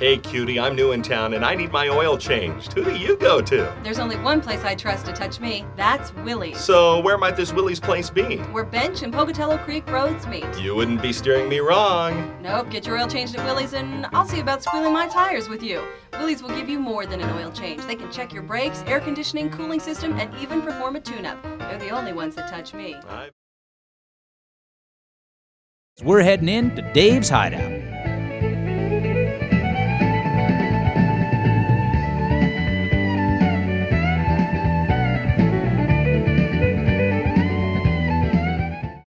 Hey, cutie, I'm new in town and I need my oil changed. Who do you go to? There's only one place I trust to touch me. That's Willie's. So, where might this Willie's place be? Where Bench and Pocatello Creek roads meet. You wouldn't be steering me wrong. Nope, get your oil changed at Willie's and I'll see about squealing my tires with you. Willie's will give you more than an oil change. They can check your brakes, air conditioning, cooling system, and even perform a tune-up. They're the only ones that touch me. I- We're heading in to Dave's Hideout.